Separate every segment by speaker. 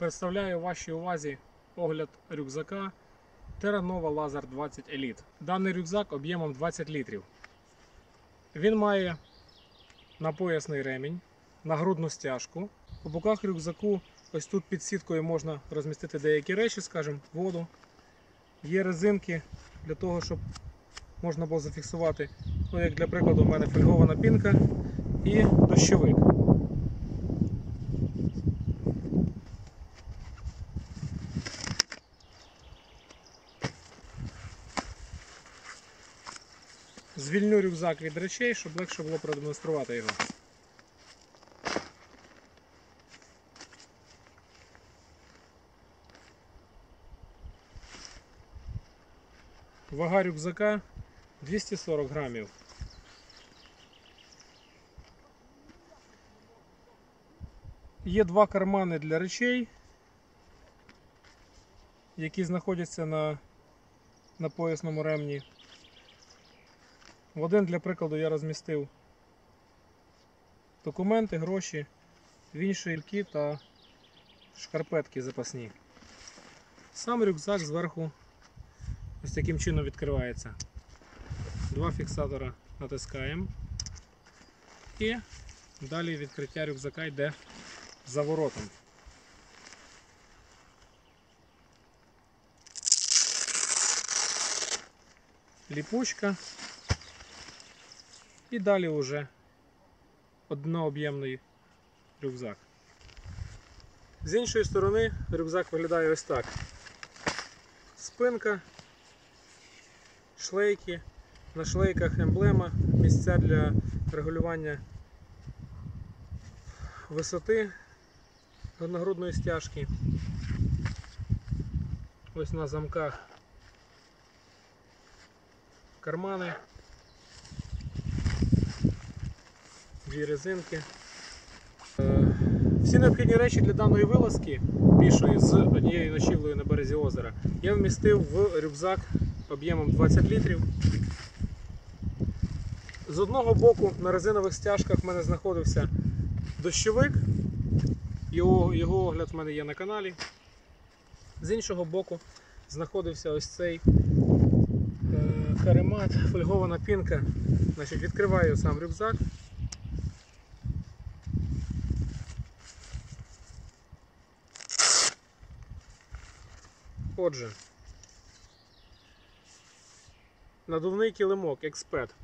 Speaker 1: Представляю вашій увазі огляд рюкзака Terra Nova 20 Elite. Даний рюкзак об'ємом 20 літрів. Він має напоясний ремінь, нагрудну стяжку. У боках рюкзаку ось тут під сіткою можна розмістити деякі речі, скажімо, воду. Є резинки для того, щоб можна було зафіксувати. Ну, як для прикладу, у мене фольгована пінка і дощовик. Звільню рюкзак від речей, щоб легше було продемонструвати його. Вага рюкзака 240 грамів. Є два кармани для речей, які знаходяться на, на поясному ремні. В один для прикладу я розмістив документи, гроші, в інший льки та шкарпетки запасні. Сам рюкзак зверху ось таким чином відкривається. Два фіксатора натискаємо і далі відкриття рюкзака йде за воротом. Ліпучка. І далі вже однооб'ємний рюкзак. З іншої сторони рюкзак виглядає ось так. Спинка, шлейки, на шлейках емблема, місця для регулювання висоти нагрудної стяжки. Ось на замках кармани. Дві резинки. Е, Всі необхідні речі для даної вилазки пішої з однією ночівлею на березі озера я вмістив в рюкзак об'ємом 20 літрів. З одного боку на резинових стяжках в мене знаходився дощовик, його, його огляд в мене є на каналі. З іншого боку знаходився ось цей е, каремат, фольгована пінка. Значить, Відкриваю сам рюкзак. Отже, надувний килимок експерт.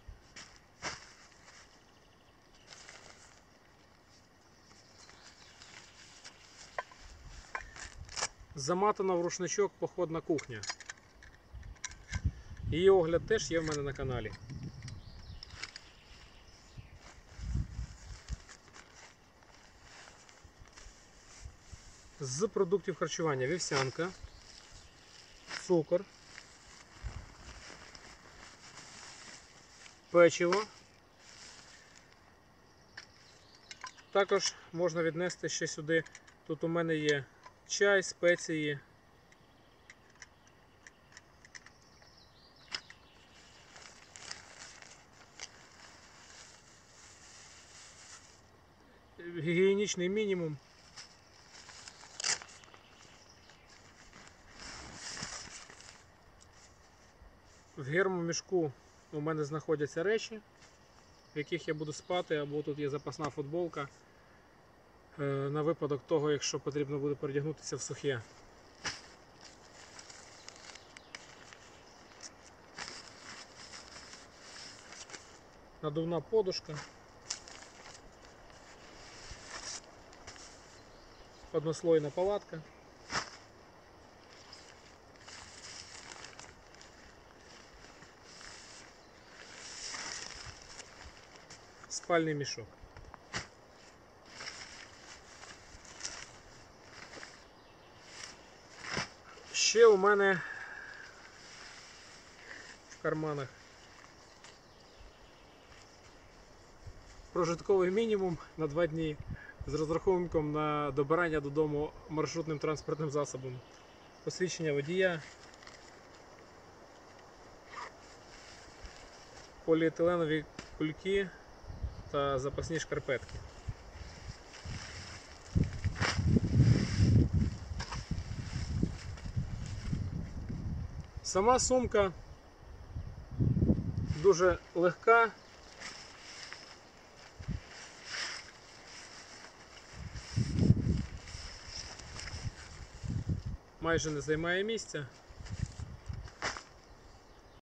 Speaker 1: Заматана в рушничок походна кухня. Її огляд теж є в мене на каналі. З продуктів харчування вівсянка, цукор, печиво. Також можна віднести ще сюди. Тут у мене є чай, спеції. Гігієнічний мінімум. В гермомішку у мене знаходяться речі, в яких я буду спати, або тут є запасна футболка е, на випадок того, якщо потрібно буде передягнутися в сухе. Надувна подушка. Однослойна палатка. Спальний мішок. Ще у мене в карманах прожитковий мінімум на два дні з розрахунком на добирання додому маршрутним транспортним засобом, посвідчення водія, поліетиленові кульки та запасні шкарпетки. Сама сумка дуже легка. Майже не займає місця.